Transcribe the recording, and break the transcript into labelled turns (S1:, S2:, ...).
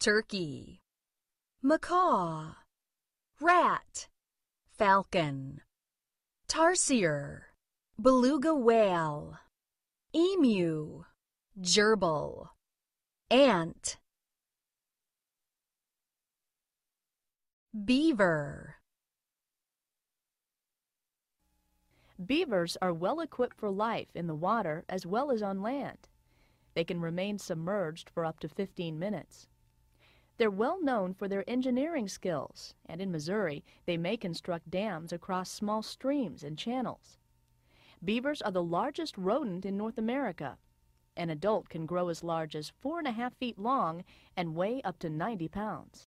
S1: turkey, macaw, rat, falcon, tarsier, beluga whale, emu, gerbil, ant, beaver.
S2: Beavers are well equipped for life in the water as well as on land. They can remain submerged for up to 15 minutes. They're well known for their engineering skills, and in Missouri, they may construct dams across small streams and channels. Beavers are the largest rodent in North America. An adult can grow as large as four and a half feet long and weigh up to 90 pounds.